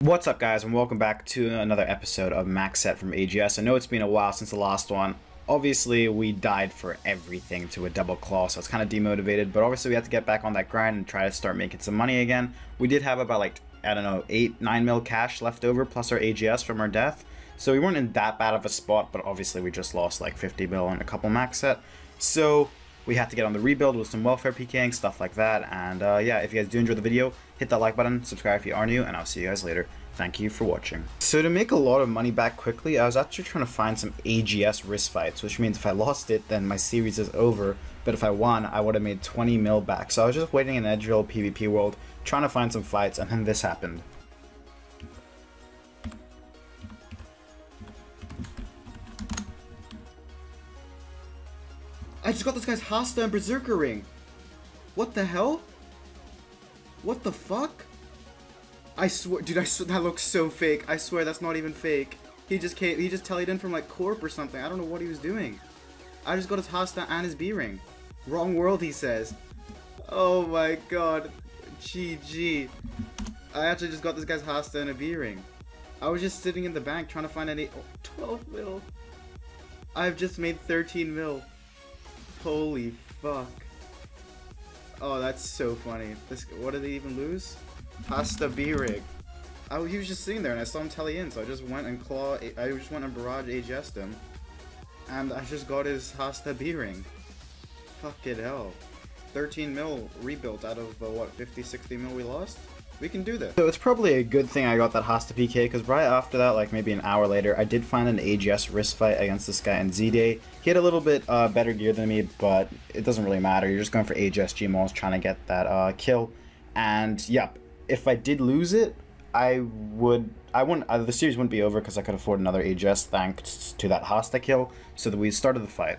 What's up guys and welcome back to another episode of Max Set from AGS. I know it's been a while since the last one. Obviously we died for everything to a double claw so it's kind of demotivated but obviously we have to get back on that grind and try to start making some money again. We did have about like, I don't know, 8, 9 mil cash left over plus our AGS from our death. So we weren't in that bad of a spot but obviously we just lost like 50 mil on a couple Max Set. So we have to get on the rebuild with some welfare PKing, stuff like that. And uh, yeah, if you guys do enjoy the video, hit that like button, subscribe if you are new, and I'll see you guys later. Thank you for watching. So to make a lot of money back quickly, I was actually trying to find some AGS risk fights, which means if I lost it, then my series is over. But if I won, I would have made 20 mil back. So I was just waiting in Edgeville PvP world, trying to find some fights, and then this happened. Just got this guy's Hasta and Berserker ring. What the hell? What the fuck? I swear, dude, I swear, that looks so fake. I swear that's not even fake. He just came, he just tallied in from like Corp or something. I don't know what he was doing. I just got his Hasta and his B ring. Wrong world, he says. Oh my god. GG. I actually just got this guy's Hasta and a B ring. I was just sitting in the bank trying to find any. Oh, 12 mil. I've just made 13 mil. Holy fuck. Oh, that's so funny. This, what did they even lose? Hasta B-Ring. I, he was just sitting there and I saw him telly in, so I just went and claw, I just went and barrage AGS'd him. And I just got his Hasta B-Ring. Fuck it, hell. 13 mil rebuilt out of, uh, what, 50, 60 mil we lost? We can do this. So it's probably a good thing I got that Hasta PK, because right after that, like maybe an hour later, I did find an AGS risk fight against this guy in Z-Day. He had a little bit uh, better gear than me, but it doesn't really matter. You're just going for AGS Gmauls, trying to get that uh, kill. And, yep, if I did lose it, I would I wouldn't uh, the series wouldn't be over because I could afford another AGS thanks to that Hasta kill. So that we started the fight.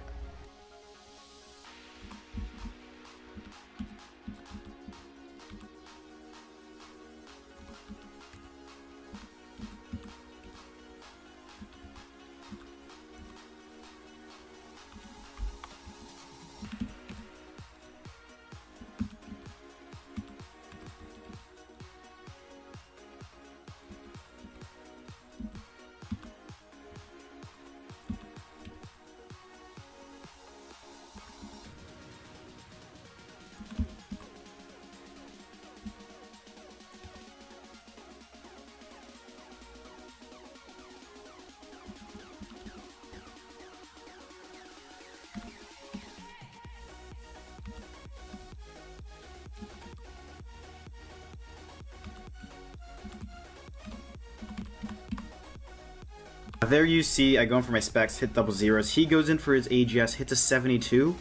There you see I go in for my specs, hit double zeros. He goes in for his AGS, hits a 72.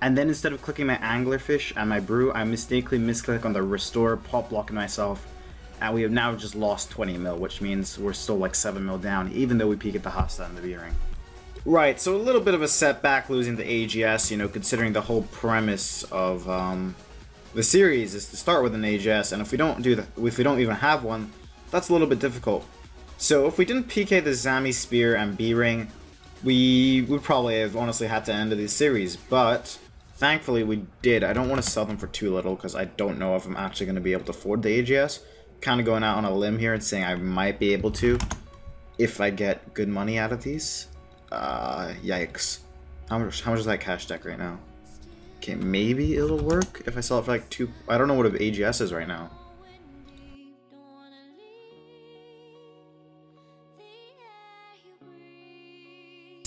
And then instead of clicking my anglerfish and my brew, I mistakenly misclick on the restore, pop blocking myself. And we have now just lost 20 mil, which means we're still like 7 mil down, even though we peak at the hot Hasta in the B-Ring. Right, so a little bit of a setback losing the AGS, you know, considering the whole premise of um, the series is to start with an AGS, and if we don't do the, if we don't even have one, that's a little bit difficult. So if we didn't PK the Zammy Spear and B-Ring, we would probably have honestly had to end this series, but thankfully we did. I don't want to sell them for too little because I don't know if I'm actually going to be able to afford the AGS. Kind of going out on a limb here and saying I might be able to if I get good money out of these. Uh, yikes. How much, how much is that cash deck right now? Okay, maybe it'll work if I sell it for like two... I don't know what an AGS is right now.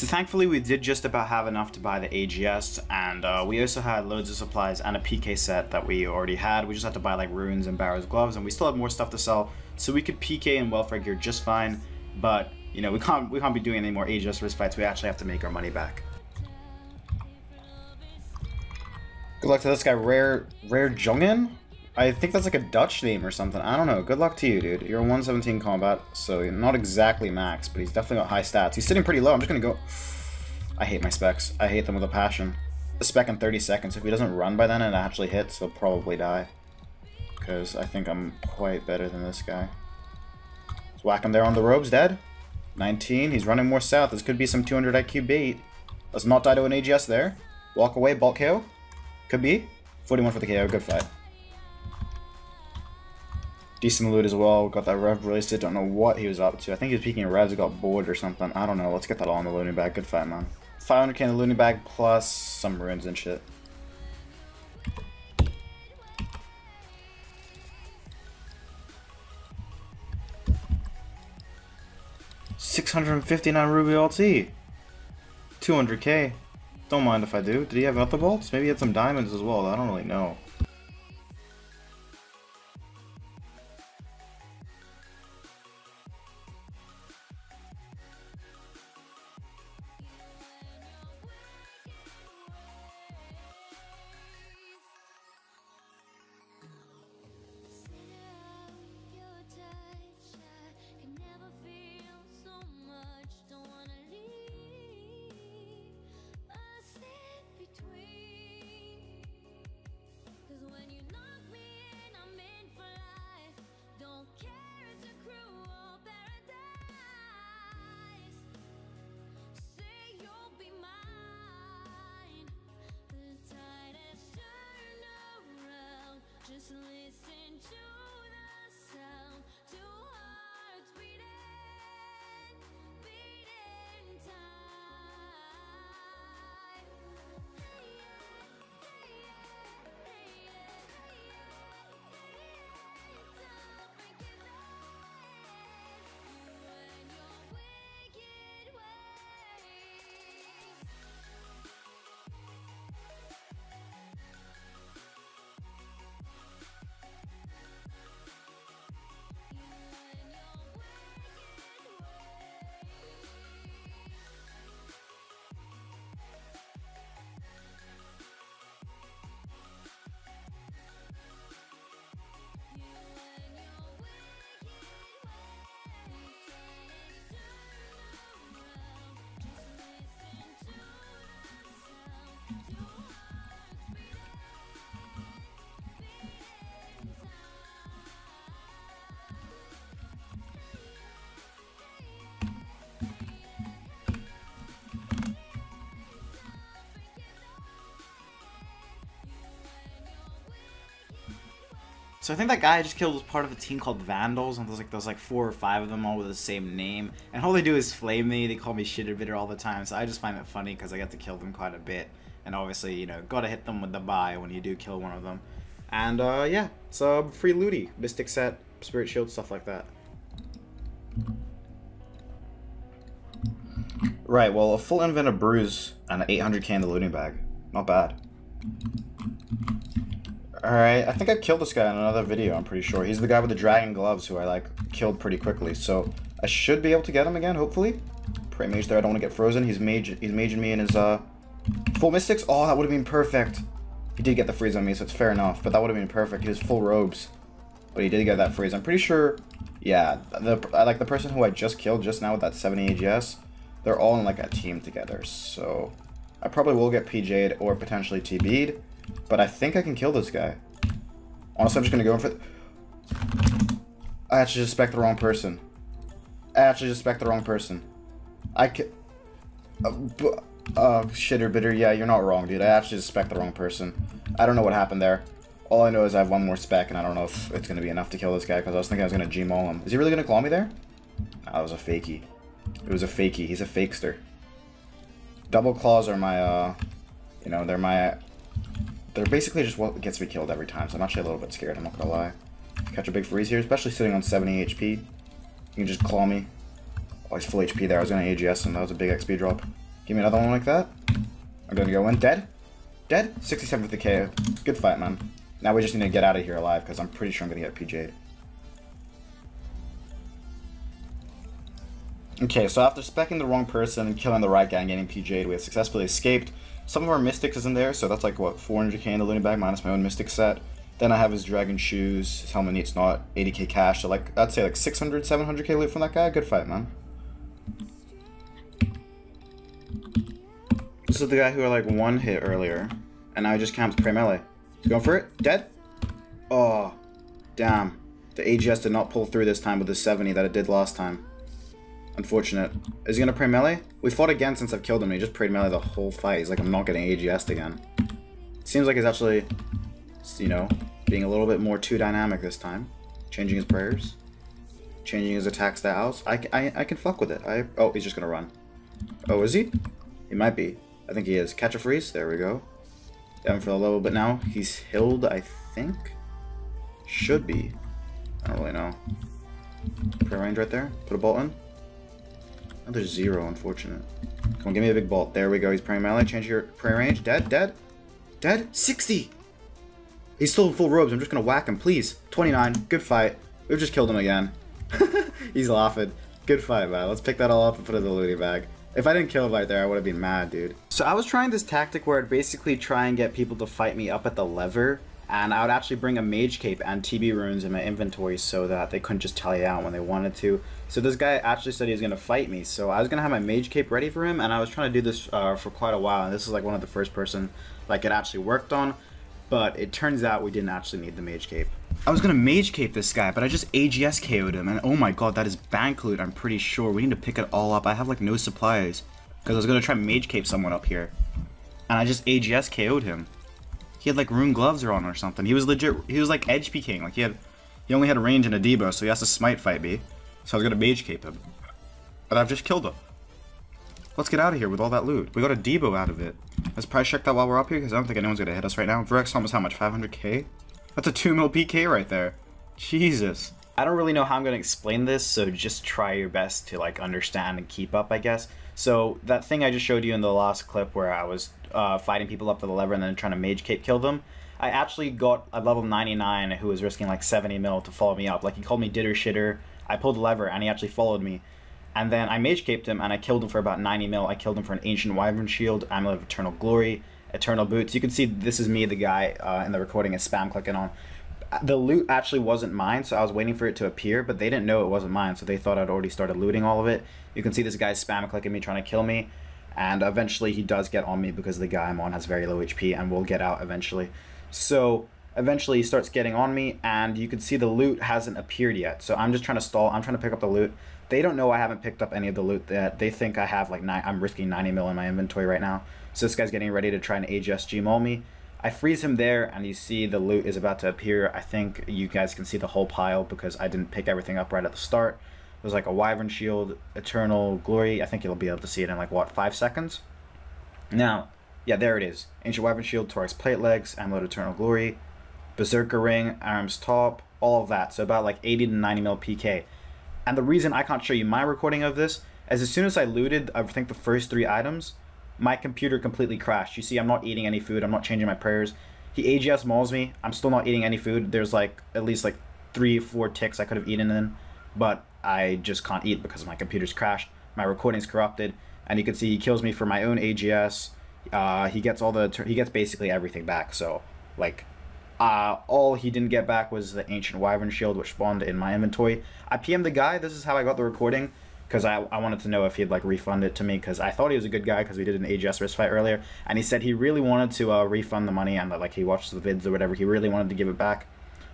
So thankfully we did just about have enough to buy the AGS and uh, we also had loads of supplies and a PK set that we already had. We just had to buy like runes and Barrow's gloves and we still have more stuff to sell so we could PK and welfare gear just fine but you know we can't we can't be doing any more AGS risk fights. We actually have to make our money back. Good luck to this guy, Rare Rare Jungen? I think that's like a Dutch name or something. I don't know. Good luck to you, dude. You're 117 combat, so not exactly max, but he's definitely got high stats. He's sitting pretty low. I'm just going to go... I hate my specs. I hate them with a passion. The spec in 30 seconds. If he doesn't run by then and it actually hits, he'll probably die. Because I think I'm quite better than this guy. Let's whack him there on the robes, dead. 19. He's running more south. This could be some 200 IQ bait. Let's not die to an AGS there. Walk away, bulk KO. Could be. 41 for the KO. Good fight. Decent loot as well. Got that Rev bracelet. Don't know what he was up to. I think he was peeking Revs, got bored or something. I don't know. Let's get that all in the looting bag. Good fight, man. 500k in the looting bag plus some runes and shit. Six hundred and fifty nine ruby LT. Two hundred K. Don't mind if I do. Did he have other bolts? Maybe he had some diamonds as well. I don't really know. Just listen to So I think that guy I just killed was part of a team called Vandals, and there's like there's like four or five of them all with the same name, and all they do is flame me. They call me shitter bitter all the time, so I just find it funny because I get to kill them quite a bit, and obviously you know gotta hit them with the buy when you do kill one of them, and uh, yeah, so free looty, mystic set, spirit shield, stuff like that. Right, well, a full invent of brews and an 800k in the looting bag. Not bad. Alright, I think I killed this guy in another video, I'm pretty sure. He's the guy with the dragon gloves who I, like, killed pretty quickly. So, I should be able to get him again, hopefully. Pray mage there, I don't want to get frozen. He's mage he's maging me in his, uh, full mystics. Oh, that would have been perfect. He did get the freeze on me, so it's fair enough. But that would have been perfect. He was full robes. But he did get that freeze. I'm pretty sure, yeah, the like the person who I just killed just now with that 70 AGS, they're all in, like, a team together. So, I probably will get PJ'd or potentially TB'd. But I think I can kill this guy. Honestly, I'm just gonna go in for... I actually just spec the wrong person. I actually just spec the wrong person. I can... Uh, uh, shitter bitter, yeah, you're not wrong, dude. I actually just spec the wrong person. I don't know what happened there. All I know is I have one more spec, and I don't know if it's going to be enough to kill this guy, because I was thinking I was going to Gmaul him. Is he really going to claw me there? Nah, that was a fakey. It was a fakey. He's a fakester. Double claws are my, uh, you know, they're my they're basically just what gets me killed every time, so I'm actually a little bit scared, I'm not gonna lie. Catch a big freeze here, especially sitting on 70 HP. You can just claw me. Oh, he's full HP there. I was gonna AGS him. That was a big XP drop. Give me another one like that. I'm gonna go in. Dead? Dead? 67 with the KO. Good fight, man. Now we just need to get out of here alive, because I'm pretty sure I'm gonna get PJ'd. Okay, so after specking the wrong person and killing the right guy and getting PJ'd, we have successfully escaped. Some of our mystics is in there, so that's like, what, 400k in the looting bag minus my own mystic set. Then I have his dragon shoes, his helm of Neitiznot, 80k cash, so like, I'd say like 600, 700k loot from that guy. Good fight, man. This is the guy who I like one hit earlier, and now he just camps pre melee. Going for it? Dead? Oh, damn. The AGS did not pull through this time with the 70 that it did last time. Unfortunate. Is he gonna pray melee? We fought again since I've killed him. He just prayed melee the whole fight. He's like, I'm not getting AGS'd again. Seems like he's actually, you know, being a little bit more too dynamic this time. Changing his prayers. Changing his attack styles. I, I, I can fuck with it. I Oh, he's just gonna run. Oh, is he? He might be. I think he is. Catch a freeze. There we go. Down for the level, but now he's hilled, I think? Should be. I don't really know. Prayer range right there. Put a bolt in. Another zero, unfortunate. Come on, give me a big bolt. There we go. He's praying melee. Change your prayer range. Dead, dead, dead. 60! He's still in full robes. I'm just gonna whack him, please. 29. Good fight. We've just killed him again. He's laughing. Good fight, man. Let's pick that all up and put it in the looting bag. If I didn't kill him right there, I would have been mad, dude. So I was trying this tactic where I'd basically try and get people to fight me up at the lever and I would actually bring a mage cape and TB runes in my inventory so that they couldn't just tell you out when they wanted to. So this guy actually said he was going to fight me, so I was going to have my mage cape ready for him, and I was trying to do this uh, for quite a while, and this is like one of the first person like it actually worked on, but it turns out we didn't actually need the mage cape. I was going to mage cape this guy, but I just AGS KO'd him, and oh my god, that is bank loot, I'm pretty sure. We need to pick it all up. I have like no supplies, because I was going to try mage cape someone up here, and I just AGS KO'd him. He had like rune gloves on or something. He was legit. He was like edge king. Like he had, he only had range and a debo, so he has to smite fight me. So I was gonna mage cape him, but I've just killed him. Let's get out of here with all that loot. We got a debo out of it. Let's price check that while we're up here, because I don't think anyone's gonna hit us right now. Verex almost how much? 500k? That's a 2 mil PK right there. Jesus. I don't really know how I'm gonna explain this, so just try your best to like understand and keep up, I guess. So that thing I just showed you in the last clip where I was uh, fighting people up to the lever and then trying to mage cape kill them, I actually got a level 99 who was risking like 70 mil to follow me up. Like he called me ditter shitter. I pulled the lever and he actually followed me. And then I mage caped him and I killed him for about 90 mil. I killed him for an ancient wyvern shield, amulet of eternal glory, eternal boots. You can see this is me, the guy uh, in the recording is spam clicking on. The loot actually wasn't mine, so I was waiting for it to appear, but they didn't know it wasn't mine, so they thought I'd already started looting all of it. You can see this guy spam clicking me, trying to kill me and eventually he does get on me because the guy I'm on has very low HP and will get out eventually. So eventually he starts getting on me and you can see the loot hasn't appeared yet. So I'm just trying to stall. I'm trying to pick up the loot. They don't know I haven't picked up any of the loot that they think I have like I'm risking 90 mil in my inventory right now. So this guy's getting ready to try and AGS maul me. I freeze him there and you see the loot is about to appear. I think you guys can see the whole pile because I didn't pick everything up right at the start. There's like a Wyvern Shield, Eternal Glory. I think you'll be able to see it in like, what, five seconds? Now, yeah, there it is. Ancient Wyvern Shield, Torax Plate Legs, Amulet Eternal Glory, Berserker Ring, Arms Top, all of that. So about like 80 to 90 mil PK. And the reason I can't show you my recording of this is as soon as I looted, I think the first three items, my computer completely crashed. You see, I'm not eating any food. I'm not changing my prayers. He AGS mauls me. I'm still not eating any food. There's like at least like three, four ticks I could have eaten in, but I just can't eat because my computer's crashed, my recording's corrupted, and you can see he kills me for my own AGS. Uh, he gets all the he gets basically everything back. So like, uh, all he didn't get back was the ancient wyvern shield which spawned in my inventory. I PM'd the guy. This is how I got the recording because I, I wanted to know if he'd like refund it to me because I thought he was a good guy because we did an AGS risk fight earlier and he said he really wanted to uh, refund the money and like he watched the vids or whatever he really wanted to give it back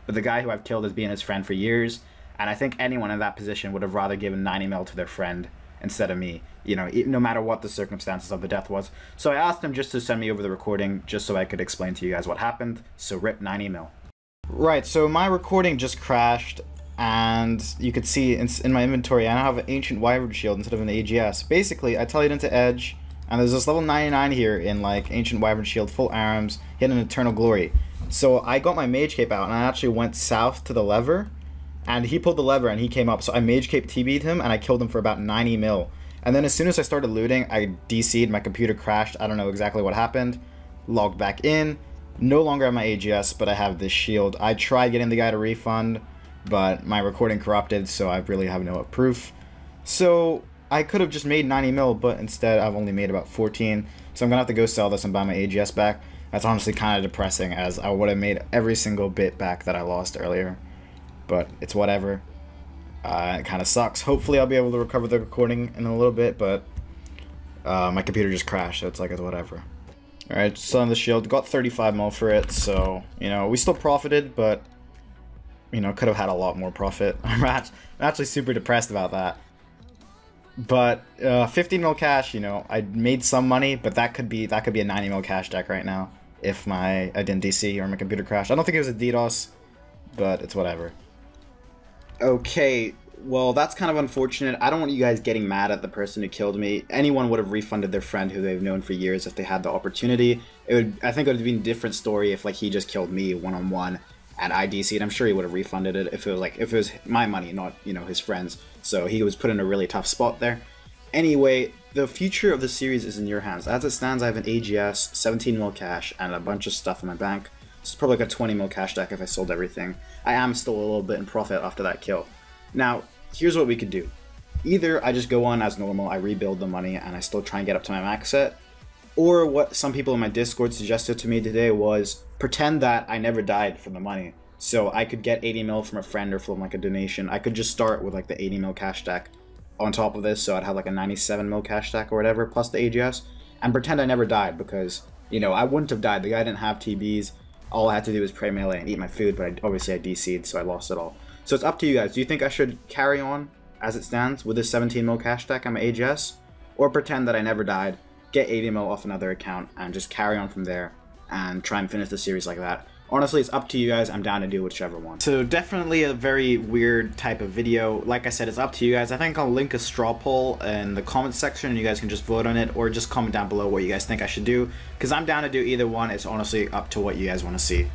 but the guy who I've killed has been his friend for years and I think anyone in that position would have rather given 90 mil to their friend instead of me, you know, no matter what the circumstances of the death was. So I asked him just to send me over the recording just so I could explain to you guys what happened. So rip 90 mil. Right, so my recording just crashed and you could see in, in my inventory I now have an Ancient Wyvern Shield instead of an AGS. Basically, I tell it into Edge, and there's this level 99 here in like Ancient Wyvern Shield, full arms, hit an Eternal Glory. So I got my Mage Cape out and I actually went south to the lever and he pulled the lever and he came up. So I Mage Cape TB'd him and I killed him for about 90 mil. And then as soon as I started looting, I DC'd, my computer crashed. I don't know exactly what happened. Logged back in. No longer have my AGS, but I have this shield. I tried getting the guy to refund, but my recording corrupted, so I really have no proof. So I could have just made 90 mil, but instead I've only made about 14. So I'm gonna have to go sell this and buy my AGS back. That's honestly kind of depressing, as I would have made every single bit back that I lost earlier but it's whatever. Uh, it kind of sucks. Hopefully, I'll be able to recover the recording in a little bit, but uh, my computer just crashed, so it's like it's whatever. Alright, Son of the shield. Got 35 mil for it, so, you know, we still profited, but, you know, could have had a lot more profit. I'm actually super depressed about that. But, uh, 15 mil cash, you know, I made some money, but that could be that could be a 90 mil cash deck right now if my I didn't DC or my computer crashed. I don't think it was a DDoS, but it's whatever. Okay, well, that's kind of unfortunate. I don't want you guys getting mad at the person who killed me. Anyone would have refunded their friend who they've known for years if they had the opportunity. It would, I think, it would have been a different story if like he just killed me one on one at IDC, DC'd. I'm sure he would have refunded it if it was like if it was my money, not you know his friends. So he was put in a really tough spot there. Anyway, the future of the series is in your hands. As it stands, I have an AGS, 17 mil cash, and a bunch of stuff in my bank. It's probably like a 20 mil cash deck if I sold everything. I am still a little bit in profit after that kill. Now, here's what we could do. Either I just go on as normal, I rebuild the money, and I still try and get up to my max set, or what some people in my Discord suggested to me today was pretend that I never died from the money. So I could get 80 mil from a friend or from like a donation. I could just start with like the 80 mil cash stack on top of this, so I'd have like a 97 mil cash stack or whatever, plus the AGS, and pretend I never died because, you know, I wouldn't have died. The guy didn't have TBs. All I had to do was pray melee and eat my food, but I, obviously I DC'd, so I lost it all. So it's up to you guys. Do you think I should carry on as it stands with this 17 mil cash stack on my AGS? Or pretend that I never died, get 80 mil off another account, and just carry on from there and try and finish the series like that? Honestly, it's up to you guys. I'm down to do whichever one. So definitely a very weird type of video. Like I said, it's up to you guys. I think I'll link a straw poll in the comment section and you guys can just vote on it or just comment down below what you guys think I should do. Because I'm down to do either one. It's honestly up to what you guys want to see.